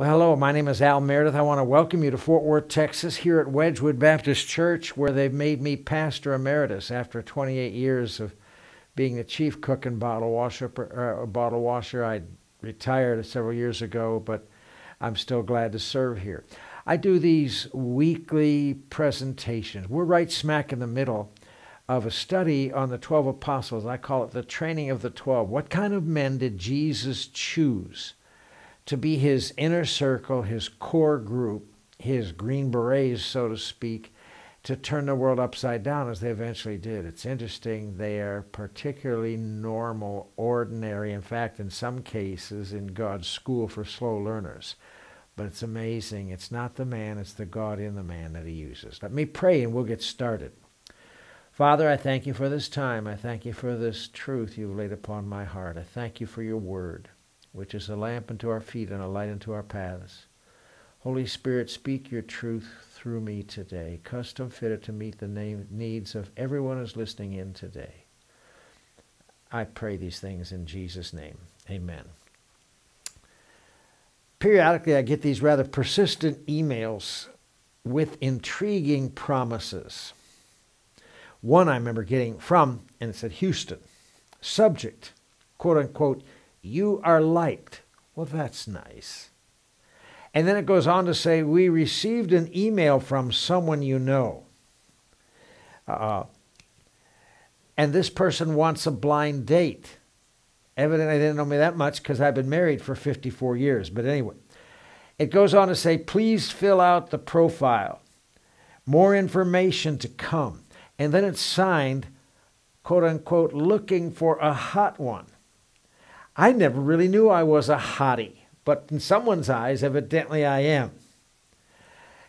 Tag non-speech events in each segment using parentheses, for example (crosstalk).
Well, hello, my name is Al Meredith. I want to welcome you to Fort Worth, Texas, here at Wedgwood Baptist Church, where they've made me pastor emeritus after 28 years of being the chief cook and bottle washer. Uh, bottle washer. I retired several years ago, but I'm still glad to serve here. I do these weekly presentations. We're right smack in the middle of a study on the 12 apostles. I call it the training of the 12. What kind of men did Jesus choose? To be his inner circle, his core group, his green berets, so to speak, to turn the world upside down as they eventually did. It's interesting, they are particularly normal, ordinary, in fact, in some cases, in God's school for slow learners. But it's amazing. It's not the man, it's the God in the man that he uses. Let me pray and we'll get started. Father, I thank you for this time. I thank you for this truth you've laid upon my heart. I thank you for your word which is a lamp unto our feet and a light unto our paths. Holy Spirit, speak your truth through me today, custom fitted to meet the needs of everyone who's listening in today. I pray these things in Jesus' name. Amen. Periodically, I get these rather persistent emails with intriguing promises. One I remember getting from, and it said Houston. Subject, quote unquote, you are liked. Well, that's nice. And then it goes on to say, We received an email from someone you know. Uh, and this person wants a blind date. Evidently, they didn't know me that much because I've been married for 54 years. But anyway, it goes on to say, Please fill out the profile. More information to come. And then it's signed, quote unquote, looking for a hot one. I never really knew I was a hottie, but in someone's eyes, evidently I am.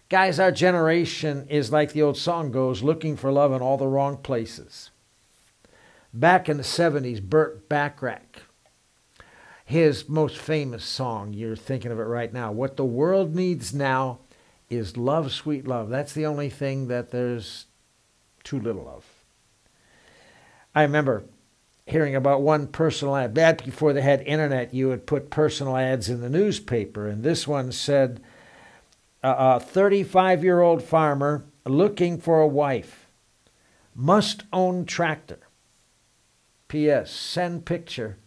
Guys, our generation is like the old song goes, looking for love in all the wrong places. Back in the 70s, Burt Bacharach, his most famous song, you're thinking of it right now. What the world needs now is love, sweet love. That's the only thing that there's too little of. I remember hearing about one personal ad. Back before they had internet, you would put personal ads in the newspaper, and this one said, "A 35-year-old farmer looking for a wife, must own tractor." P.S. Send picture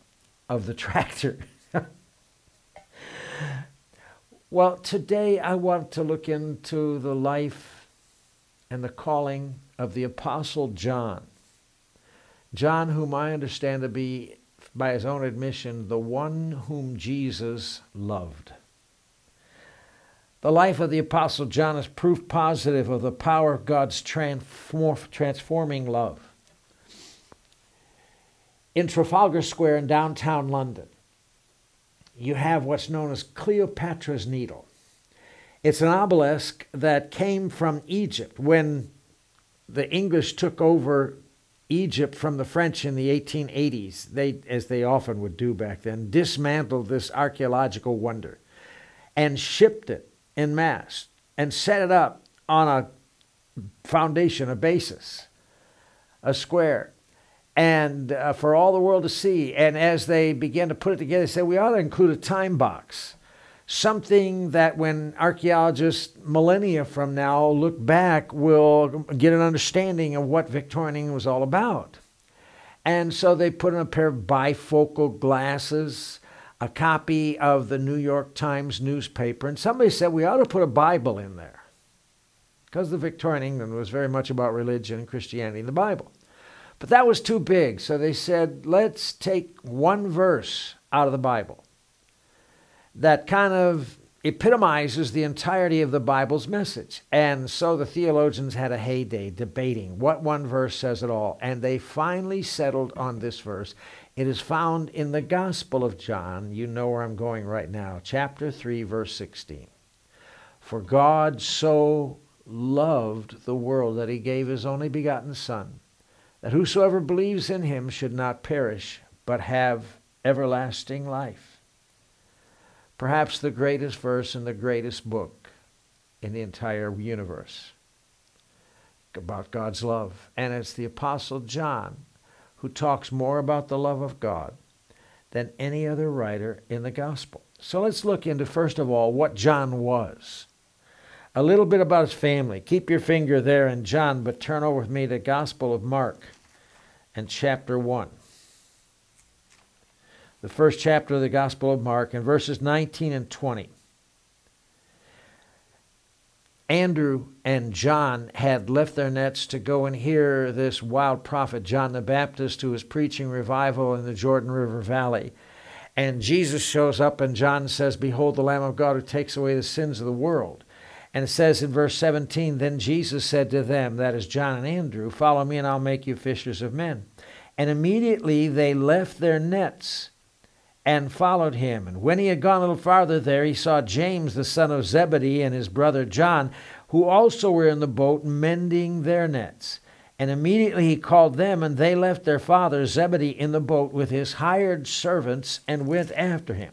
of the (laughs) tractor. well, today I want to look into the life and the calling of the Apostle John. John, whom I understand to be, by his own admission, the one whom Jesus loved. The life of the Apostle John is proof positive of the power of God's transforming love. In Trafalgar Square in downtown London, you have what's known as Cleopatra's Needle. It's an obelisk that came from Egypt when the English took over Egypt from the French in the 1880s, they, as they often would do back then, dismantled this archaeological wonder and shipped it in mass and set it up on a foundation, a basis, a square, and uh, for all the world to see. And as they began to put it together, they said, we ought to include a time box something that when archaeologists millennia from now look back will get an understanding of what Victorian England was all about. And so they put in a pair of bifocal glasses, a copy of the New York Times newspaper, and somebody said we ought to put a Bible in there. Because the Victorian England was very much about religion and Christianity and the Bible. But that was too big, so they said, let's take one verse out of the Bible that kind of epitomizes the entirety of the Bible's message. And so the theologians had a heyday debating what one verse says at all. And they finally settled on this verse. It is found in the Gospel of John. You know where I'm going right now. Chapter 3, verse 16. For God so loved the world that he gave his only begotten Son, that whosoever believes in him should not perish, but have everlasting life perhaps the greatest verse in the greatest book in the entire universe about God's love. And it's the Apostle John who talks more about the love of God than any other writer in the gospel. So let's look into, first of all, what John was. A little bit about his family. Keep your finger there in John, but turn over with me to Gospel of Mark and chapter 1. The first chapter of the Gospel of Mark, and verses 19 and 20. Andrew and John had left their nets to go and hear this wild prophet, John the Baptist, who was preaching revival in the Jordan River Valley. And Jesus shows up, and John says, Behold, the Lamb of God who takes away the sins of the world. And it says in verse 17, Then Jesus said to them, that is John and Andrew, Follow me, and I'll make you fishers of men. And immediately they left their nets and followed him. And when he had gone a little farther there, he saw James, the son of Zebedee, and his brother John, who also were in the boat mending their nets. And immediately he called them, and they left their father Zebedee in the boat with his hired servants and went after him.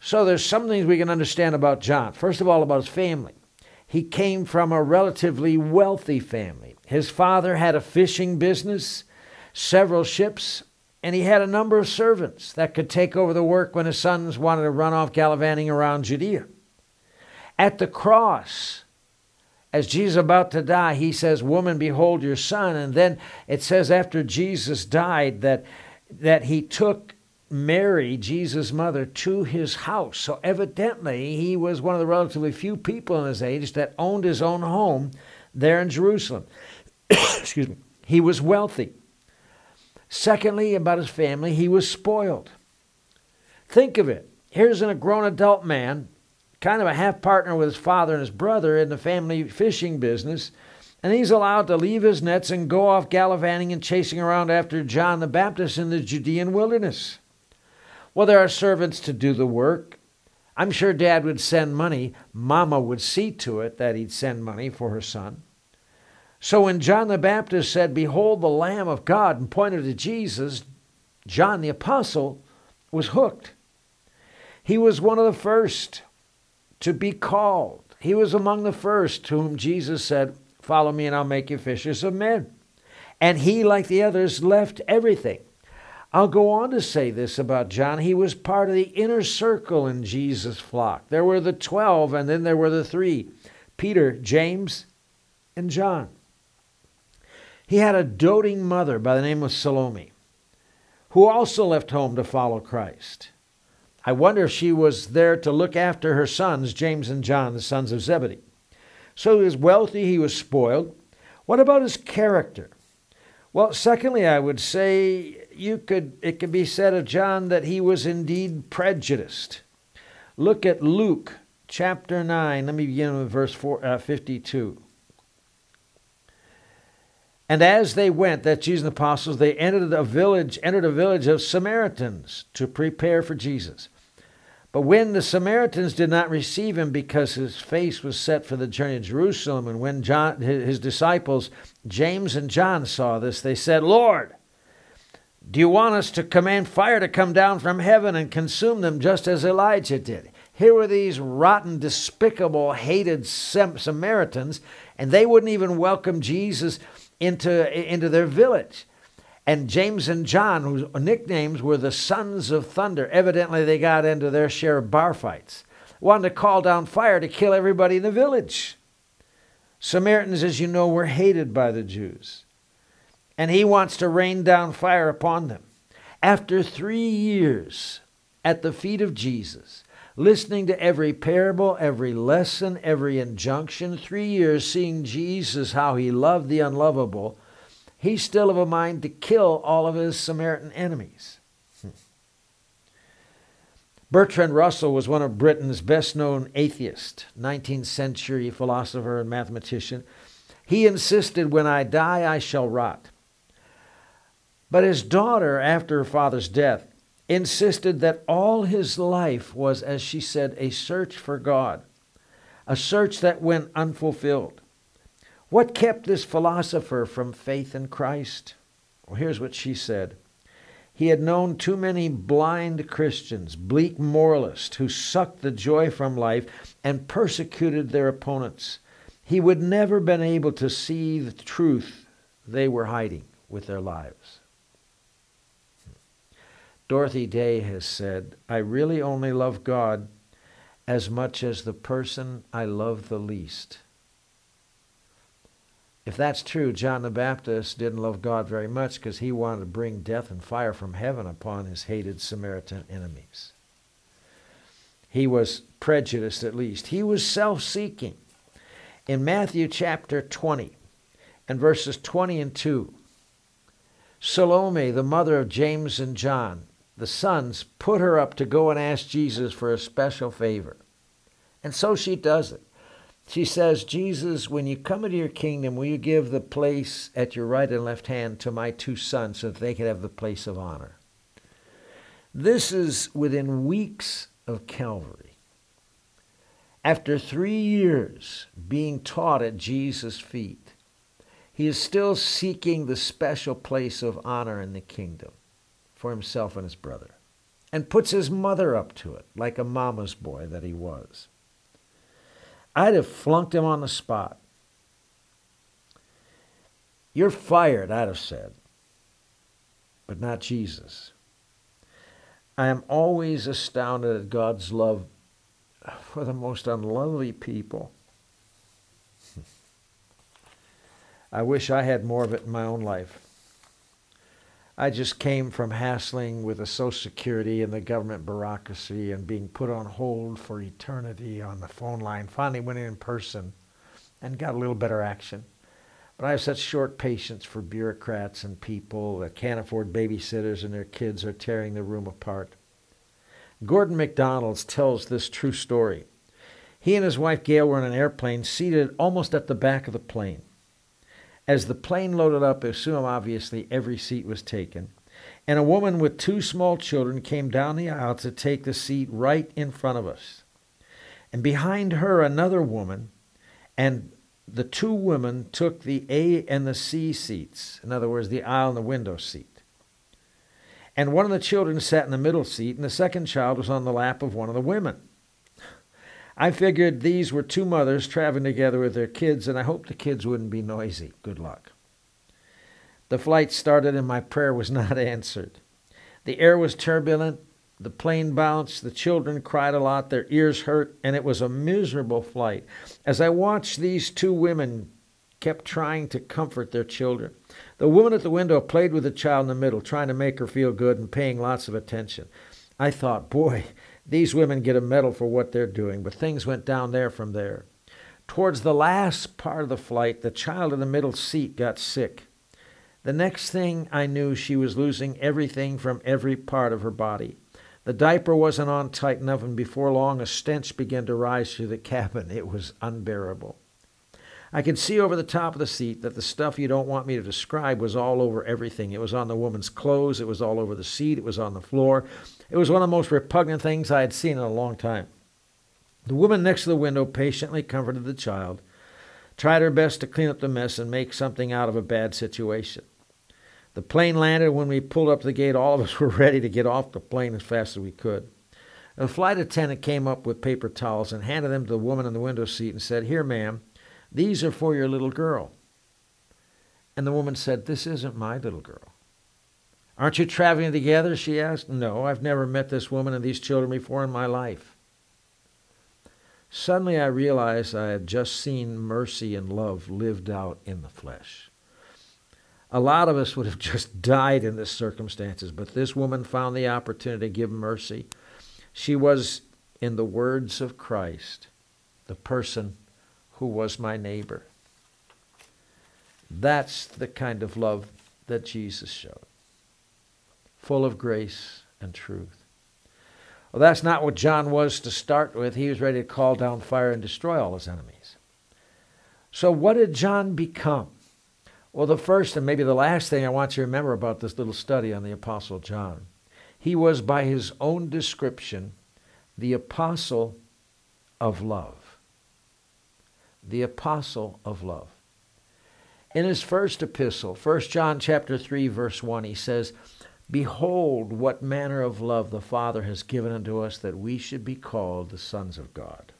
So there's some things we can understand about John. First of all, about his family. He came from a relatively wealthy family. His father had a fishing business, several ships, and he had a number of servants that could take over the work when his sons wanted to run off gallivanting around Judea. At the cross, as Jesus about to die, he says, Woman, behold your son. And then it says after Jesus died that, that he took Mary, Jesus' mother, to his house. So evidently, he was one of the relatively few people in his age that owned his own home there in Jerusalem. (coughs) Excuse me. He was wealthy. Secondly, about his family, he was spoiled. Think of it. Here's a grown adult man, kind of a half partner with his father and his brother in the family fishing business, and he's allowed to leave his nets and go off gallivanting and chasing around after John the Baptist in the Judean wilderness. Well, there are servants to do the work. I'm sure dad would send money. Mama would see to it that he'd send money for her son. So when John the Baptist said, Behold the Lamb of God, and pointed to Jesus, John the Apostle was hooked. He was one of the first to be called. He was among the first to whom Jesus said, Follow me and I'll make you fishers of men. And he, like the others, left everything. I'll go on to say this about John. He was part of the inner circle in Jesus' flock. There were the 12, and then there were the three Peter, James, and John. He had a doting mother by the name of Salome, who also left home to follow Christ. I wonder if she was there to look after her sons, James and John, the sons of Zebedee. So he was wealthy, he was spoiled. What about his character? Well, secondly, I would say you could it could be said of John that he was indeed prejudiced. Look at Luke chapter 9. Let me begin with verse four, uh, 52. And as they went, that Jesus and the apostles, they entered a village, entered a village of Samaritans to prepare for Jesus. But when the Samaritans did not receive him because his face was set for the journey to Jerusalem, and when John, his disciples, James and John, saw this, they said, Lord, do you want us to command fire to come down from heaven and consume them just as Elijah did? Here were these rotten, despicable, hated Samaritans, and they wouldn't even welcome Jesus into, into their village. And James and John, whose nicknames were the Sons of Thunder, evidently they got into their share of bar fights, wanted to call down fire to kill everybody in the village. Samaritans, as you know, were hated by the Jews. And he wants to rain down fire upon them. After three years at the feet of Jesus, listening to every parable, every lesson, every injunction, three years seeing Jesus, how he loved the unlovable, he's still of a mind to kill all of his Samaritan enemies. Hmm. Bertrand Russell was one of Britain's best known atheists, 19th century philosopher and mathematician. He insisted, When I die, I shall rot. But his daughter, after her father's death, insisted that all his life was, as she said, a search for God, a search that went unfulfilled. What kept this philosopher from faith in Christ? Well, here's what she said. He had known too many blind Christians, bleak moralists, who sucked the joy from life and persecuted their opponents. He would never been able to see the truth they were hiding with their lives. Dorothy Day has said, I really only love God as much as the person I love the least. If that's true, John the Baptist didn't love God very much because he wanted to bring death and fire from heaven upon his hated Samaritan enemies. He was prejudiced at least. He was self seeking. In Matthew chapter 20 and verses 20 and 2, Salome, the mother of James and John, the sons, put her up to go and ask Jesus for a special favor. And so she does it. She says, Jesus, when you come into your kingdom, will you give the place at your right and left hand to my two sons so that they can have the place of honor? This is within weeks of Calvary. After three years being taught at Jesus' feet, he is still seeking the special place of honor in the kingdom for himself and his brother, and puts his mother up to it like a mama's boy that he was. I'd have flunked him on the spot. You're fired, I'd have said, but not Jesus. I am always astounded at God's love for the most unlovely people. (laughs) I wish I had more of it in my own life. I just came from hassling with the Social Security and the government bureaucracy and being put on hold for eternity on the phone line. Finally went in person and got a little better action. But I have such short patience for bureaucrats and people that can't afford babysitters and their kids are tearing the room apart. Gordon MacDonald tells this true story. He and his wife Gail were in an airplane seated almost at the back of the plane. As the plane loaded up, assume obviously every seat was taken, and a woman with two small children came down the aisle to take the seat right in front of us. And behind her, another woman, and the two women took the A and the C seats, in other words, the aisle and the window seat. And one of the children sat in the middle seat, and the second child was on the lap of one of the women. I figured these were two mothers traveling together with their kids, and I hoped the kids wouldn't be noisy. Good luck. The flight started, and my prayer was (laughs) not answered. The air was turbulent, the plane bounced, the children cried a lot, their ears hurt, and it was a miserable flight. As I watched these two women kept trying to comfort their children. The woman at the window played with the child in the middle, trying to make her feel good and paying lots of attention. I thought, boy, these women get a medal for what they're doing, but things went down there from there. Towards the last part of the flight, the child in the middle seat got sick. The next thing I knew, she was losing everything from every part of her body. The diaper wasn't on tight enough, and before long, a stench began to rise through the cabin. It was unbearable. I could see over the top of the seat that the stuff you don't want me to describe was all over everything. It was on the woman's clothes, it was all over the seat, it was on the floor, it was one of the most repugnant things I had seen in a long time. The woman next to the window patiently comforted the child, tried her best to clean up the mess and make something out of a bad situation. The plane landed. When we pulled up the gate, all of us (laughs) were ready to get off the plane as fast as we could. The flight attendant came up with paper towels and handed them to the woman in the window seat and said, Here, ma'am, these are for your little girl. And the woman said, This isn't my little girl. Aren't you traveling together? She asked. No, I've never met this woman and these children before in my life. Suddenly I realized I had just seen mercy and love lived out in the flesh. A lot of us would have (laughs) just died in this circumstances, but this woman found the opportunity to give mercy. She was, in the words of Christ, the person who was my neighbor. That's the kind of love that Jesus showed full of grace and truth. Well, that's not what John was to start with. He was ready to call down fire and destroy all his enemies. So, what did John become? Well, the first and maybe the last thing I want you to remember about this little study on the Apostle John, he was, by his own description, the apostle of love. The apostle of love. In his first epistle, 1 John chapter 3 verse 1, he says, Behold, what manner of love the Father has given unto us that we should be called the sons of God.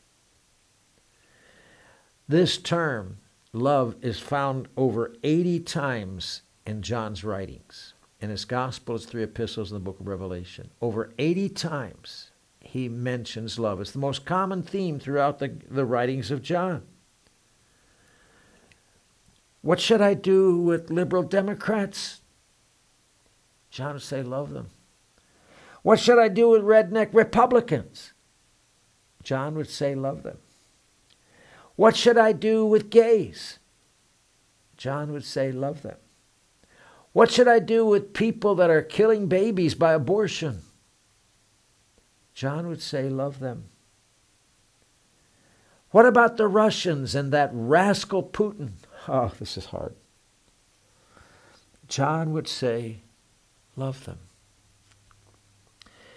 This term, love, is found over 80 times in John's writings. in his gospel, his three epistles, in the book of Revelation. Over 80 times he mentions love. It's the most common theme throughout the, the writings of John. What should I do with liberal Democrats? John would say, Love them. What should I do with redneck Republicans? John would say, Love them. What should I do with gays? John would say, Love them. What should I do with people that are killing babies by abortion? John would say, Love them. What about the Russians and that rascal Putin? Oh, this is hard. John would say, Love them.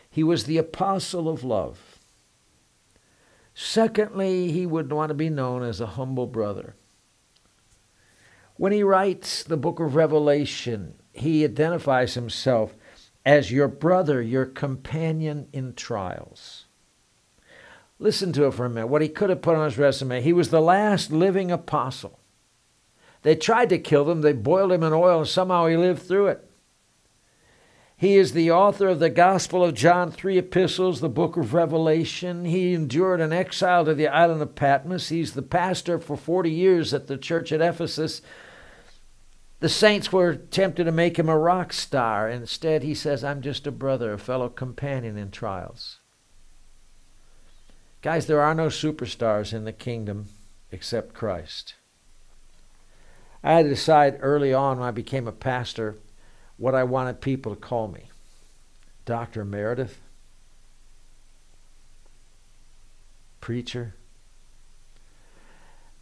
He was the apostle of love. Secondly, he would want to be known as a humble brother. When he writes the book of Revelation, he identifies himself as your brother, your companion in trials. Listen to it for a minute. What he could have put on his resume. He was the last living apostle. They tried to kill him, they boiled him in oil, and somehow he lived through it. He is the author of the Gospel of John, three epistles, the book of Revelation. He endured an exile to the island of Patmos. He's the pastor for 40 years at the church at Ephesus. The saints were tempted to make him a rock star. Instead, he says, I'm just a brother, a fellow companion in trials. Guys, there are no superstars in the kingdom except Christ. I had to decide early on when I became a pastor what I wanted people to call me. Dr. Meredith? Preacher?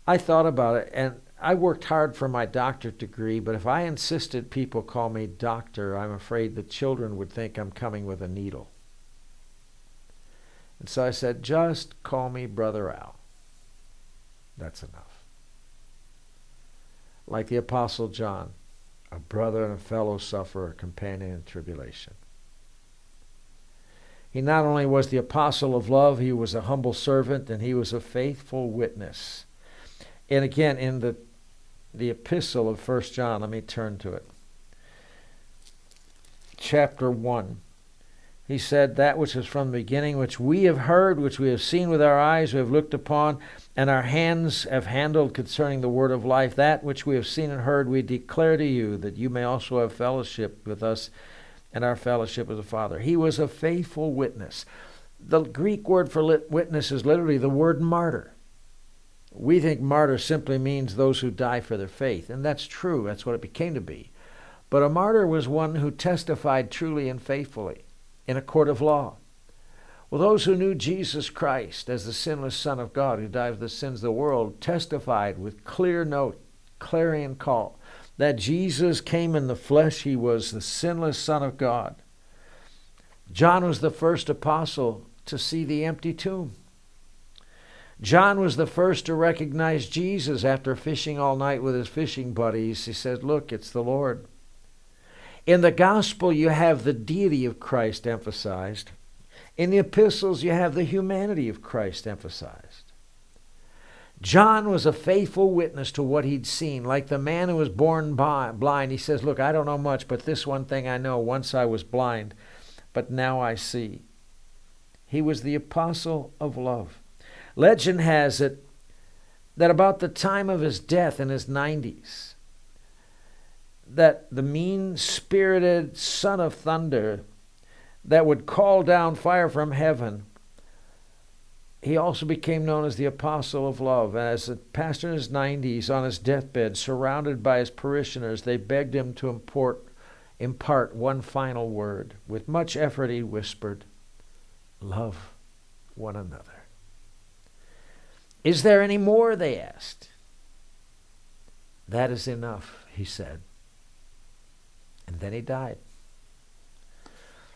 I thought about it and I worked hard for my doctorate degree, but if I insisted people call me doctor, I'm afraid the children would think I'm coming with a needle. And so I said, just call me Brother Al. That's enough. Like the Apostle John, a brother and a fellow sufferer, companion in tribulation. He not only was the apostle of love, he was a humble servant and he was a faithful witness. And again, in the, the epistle of First John, let me turn to it. Chapter 1. He said, That which is from the beginning, which we have heard, which we have seen with our eyes, we have looked upon, and our hands have handled concerning the word of life, that which we have seen and heard, we declare to you, that you may also have fellowship with us and our fellowship with the Father. He was a faithful witness. The Greek word for witness is literally the word martyr. We think martyr simply means those who die for their faith, and that's true. That's what it became to be. But a martyr was one who testified truly and faithfully in a court of law. Well, those who knew Jesus Christ as the sinless Son of God who died for the sins of the world testified with clear note, clarion call, that Jesus came in the flesh. He was the sinless Son of God. John was the first apostle to see the empty tomb. John was the first to recognize Jesus after fishing all night with his fishing buddies. He said, Look, it's the Lord. In the gospel, you have the deity of Christ emphasized. In the epistles, you have the humanity of Christ emphasized. John was a faithful witness to what he'd seen. Like the man who was born blind, he says, Look, I don't know much, but this one thing I know. Once I was blind, but now I see. He was the apostle of love. Legend has it that about the time of his death in his 90s, that the mean spirited son of thunder that would call down fire from heaven, he also became known as the apostle of love. And as a pastor in his 90s, on his deathbed, surrounded by his parishioners, they begged him to import, impart one final word. With much effort, he whispered, Love one another. Is there any more? They asked. That is enough, he said. And then he died.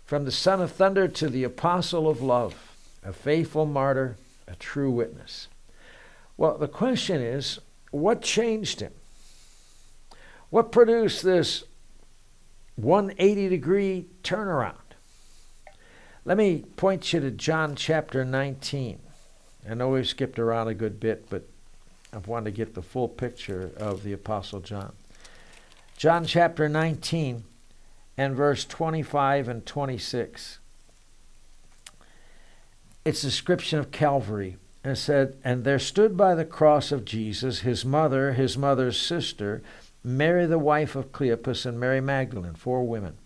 From the son of thunder to the apostle of love, a faithful martyr, a true witness. Well, the question is what changed him? What produced this 180 degree turnaround? Let me point you to John chapter 19. I know we've skipped around a good bit, but I've wanted to get the full picture of the Apostle John. John chapter 19 and verse 25 and 26. It's a description of Calvary. And said, And there stood by the cross of Jesus his mother, his mother's sister, Mary the wife of Cleopas, and Mary Magdalene, four women.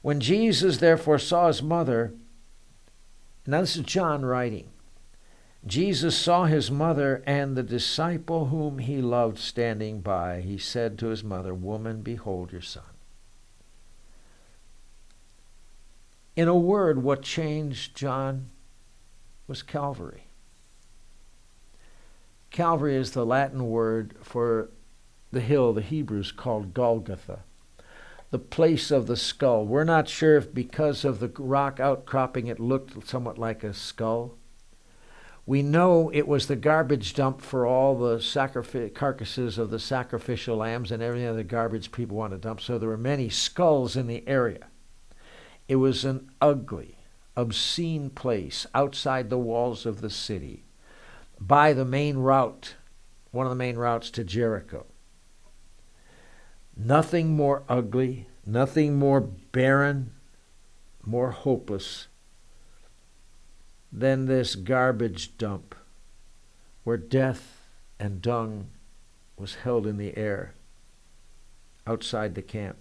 When Jesus therefore saw his mother, now this is John writing, Jesus saw his mother and the disciple whom he loved standing by. He said to his mother, Woman, behold your son. In a word, what changed John was Calvary. Calvary is the Latin word for the hill the Hebrews called Golgotha, the place of the skull. We're not sure if because of the rock outcropping it looked somewhat like a skull. We know it was the garbage dump for all the carcasses of the sacrificial lambs and every other garbage people want to dump. So there were many skulls in the area. It was an ugly, obscene place outside the walls of the city by the main route, one of the main routes to Jericho. Nothing more ugly, nothing more barren, more hopeless than this garbage dump where death and dung was held in the air outside the camp.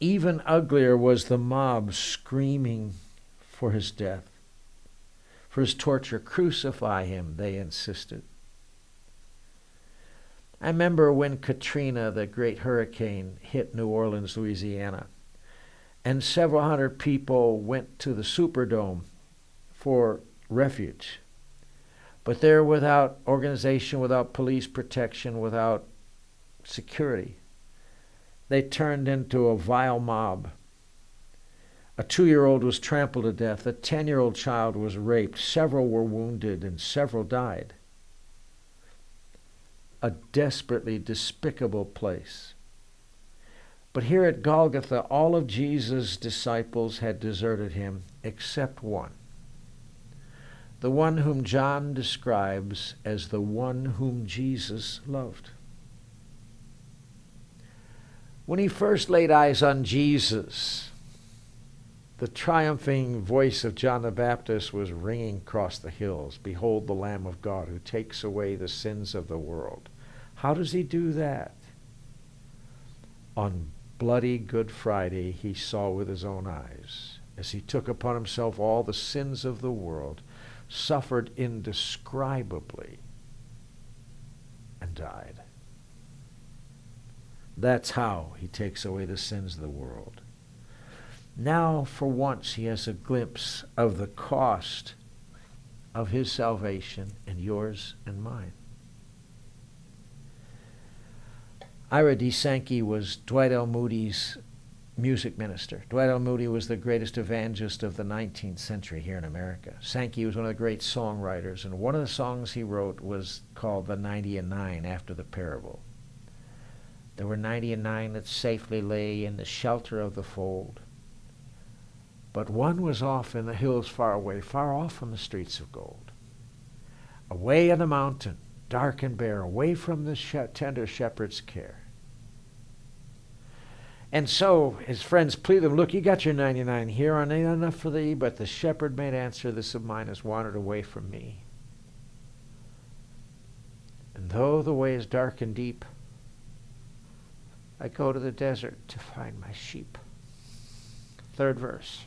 Even uglier was the mob screaming for his death, for his torture. Crucify him, they insisted. I remember when Katrina, the great hurricane, hit New Orleans, Louisiana, and several hundred people went to the Superdome for refuge. But they're without organization, without police protection, without security they turned into a vile mob. A two year old was trampled to death. A 10 year old child was raped. Several were wounded, and several died. A desperately despicable place. But here at Golgotha, all of Jesus' disciples had deserted him except one. The one whom John describes as the one whom Jesus loved. When he first laid eyes on Jesus, the triumphing voice of John the Baptist was ringing across the hills Behold the Lamb of God who takes away the sins of the world. How does he do that? On bloody Good Friday, he saw with his own eyes as he took upon himself all the sins of the world, suffered indescribably, and died. That's how he takes away the sins of the world. Now, for once, he has a glimpse of the cost of his salvation and yours and mine. Ira D. Sankey was Dwight L. Moody's music minister. Dwight L. Moody was the greatest evangelist of the 19th century here in America. Sankey was one of the great songwriters, and one of the songs he wrote was called The Ninety and Nine after the parable. There were ninety and nine that safely lay in the shelter of the fold. But one was off in the hills far away, far off from the streets of gold. Away on the mountain, dark and bare, away from the tender shepherd's care. And so his friends plead him, Look, you got your 99 here, are they enough for thee? But the shepherd made answer, This of mine has wandered away from me. And though the way is dark and deep, I go to the desert to find my sheep. Third verse.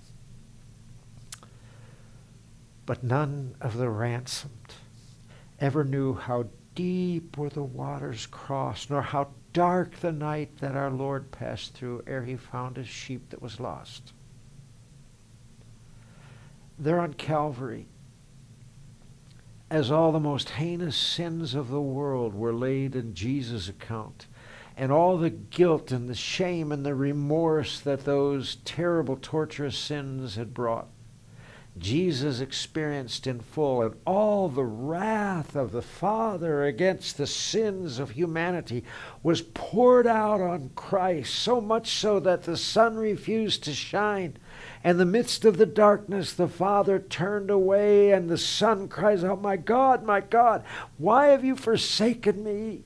But none of the ransomed ever knew how deep were the waters crossed, nor how dark the night that our Lord passed through ere he found his sheep that was lost. There on Calvary, as all the most heinous sins of the world were laid in Jesus' account, and all the guilt and the shame and the remorse that those terrible, torturous sins had brought. Jesus experienced in full, and all the wrath of the Father against the sins of humanity was poured out on Christ, so much so that the sun refused to shine. In the midst of the darkness, the Father turned away, and the Son cries out, My God, my God, why have you forsaken me?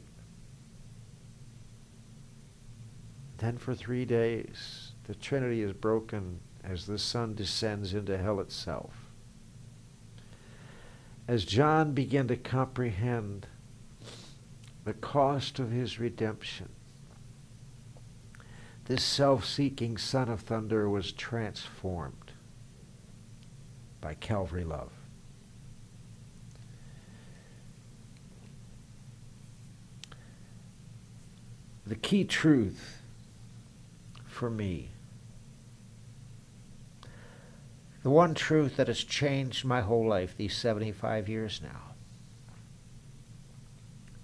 Then for three days, the Trinity is broken as the sun descends into hell itself. As John began to comprehend the cost of his redemption, this self seeking Son of Thunder was transformed by Calvary love. The key truth for me, the one truth that has changed my whole life these 75 years now,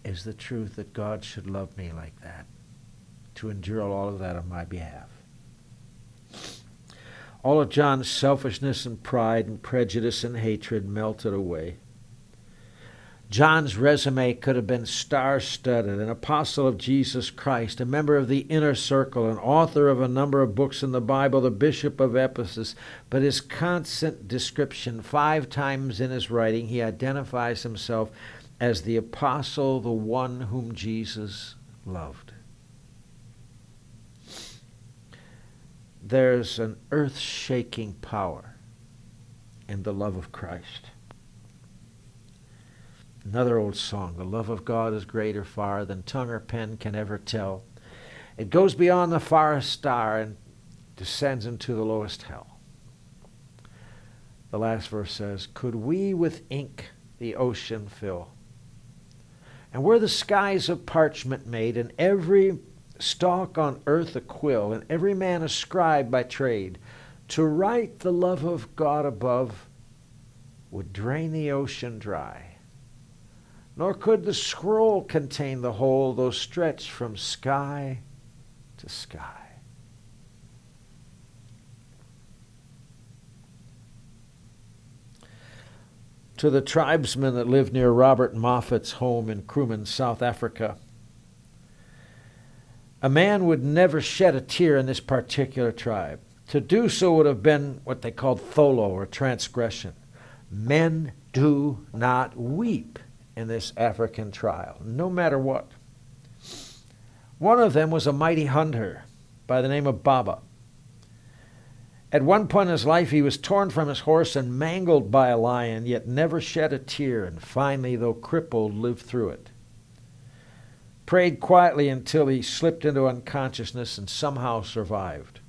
is the truth that God should love me like that to endure all of that on my behalf. All of John's selfishness and pride and prejudice and hatred melted away. John's resume could have been star studded an apostle of Jesus Christ, a member of the inner circle, an author of a number of books in the Bible, the bishop of Ephesus. But his constant description, five times in his writing, he identifies himself as the apostle, the one whom Jesus loved. there's an earth shaking power in the love of Christ. Another old song The love of God is greater far than tongue or pen can ever tell. It goes beyond the farthest star and descends into the lowest hell. The last verse says, Could we with ink the ocean fill? And were the skies of parchment made, and every stalk on earth a quill, and every man a scribe by trade, to write the love of God above would drain the ocean dry. Nor could the scroll contain the whole, though stretched from sky to sky. To the tribesmen that lived near Robert Moffat's home in Kuruman, South Africa, a man would never shed a tear in this particular tribe. To do so would have been what they called tholo or transgression. Men do not weep in this African trial, no matter what. One of them was a mighty hunter by the name of Baba. At one point in his life, he was torn from his horse and mangled by a lion, yet never shed a tear, and finally, though crippled, lived through it prayed quietly until he slipped into unconsciousness and somehow survived.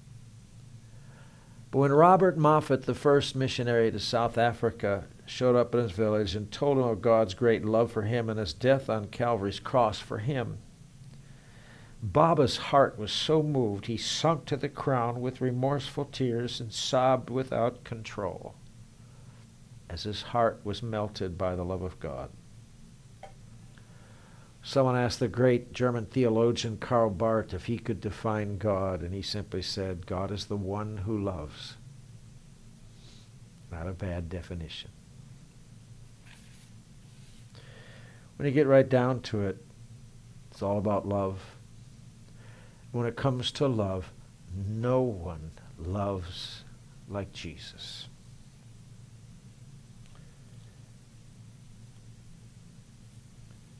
But when Robert Moffat, the first missionary to South Africa, showed up in his village and told him of God's great love for him and his death on Calvary's cross for him, Baba's heart was so moved he sunk to the ground with remorseful tears and sobbed without control as his heart was melted by the love of God. Someone asked the great German theologian Karl Barth if he could define God, and he simply said, God is the one who loves. Not a bad definition. When you get right down to it, it's all about love. When it comes to love, no one loves like Jesus.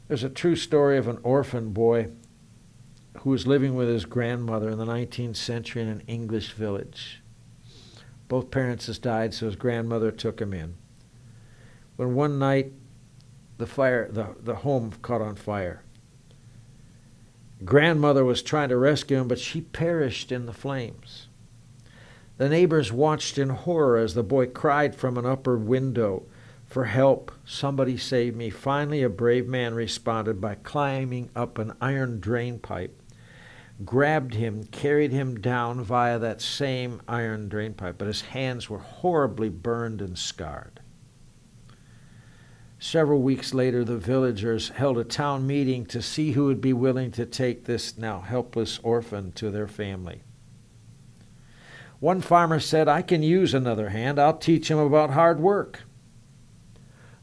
There's a true story of an orphan boy who was living with his grandmother in the 19th century in an English village. Both parents had died, so his grandmother took him in. When one night the fire the, the home caught on fire. Grandmother was trying to rescue him, but she perished in the flames. The neighbors watched in horror as the boy cried from an upper window for help. Somebody save me. Finally, a brave man responded by climbing up an iron drain pipe, grabbed him, carried him down via that same iron drain pipe, but his hands were horribly burned and scarred. Several weeks later, the villagers held a town meeting to see who would be willing to take this now helpless orphan to their family. One farmer said, I can use another hand. I'll teach him about hard work.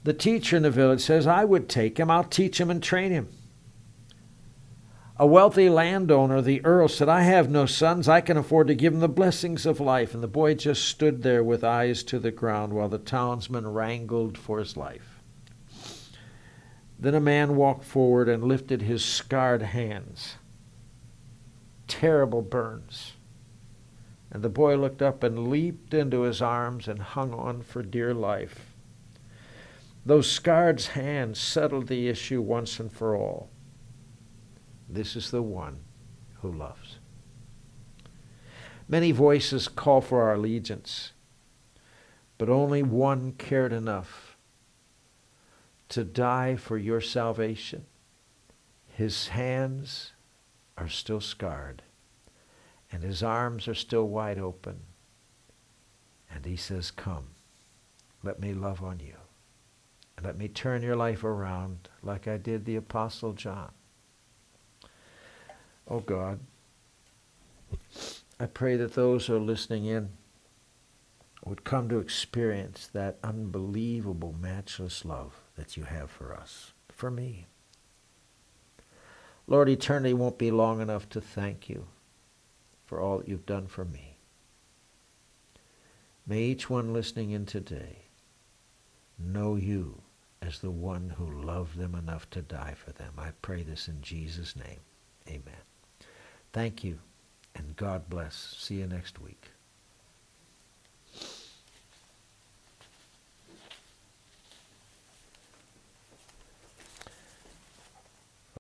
The teacher in the village says, I would take him, I'll teach him and train him. A wealthy landowner, the earl, said, I have no sons. I can afford to give him the blessings of life. And the boy just stood there with eyes to the ground while the townsmen wrangled for his life. Then a man walked forward and lifted his scarred hands. terrible burns. And the boy looked up and leaped into his arms and hung on for dear life. Those scarred hands settled the issue once and for all. This is the one who loves. Many voices call for our allegiance, but only one cared enough to die for your salvation. His hands are still scarred, and his arms are still wide open. And he says, Come, let me love on you. Let me turn your life around like I did the Apostle John. Oh God, I pray that those who are listening in would come to experience that unbelievable, matchless love that you have for us, for me. Lord, eternity won't be long enough to thank you for all that you've done for me. May each one listening in today know you as the one who loved them enough to die for them. I pray this in Jesus' name. Amen. Thank you, and God bless. See you next week.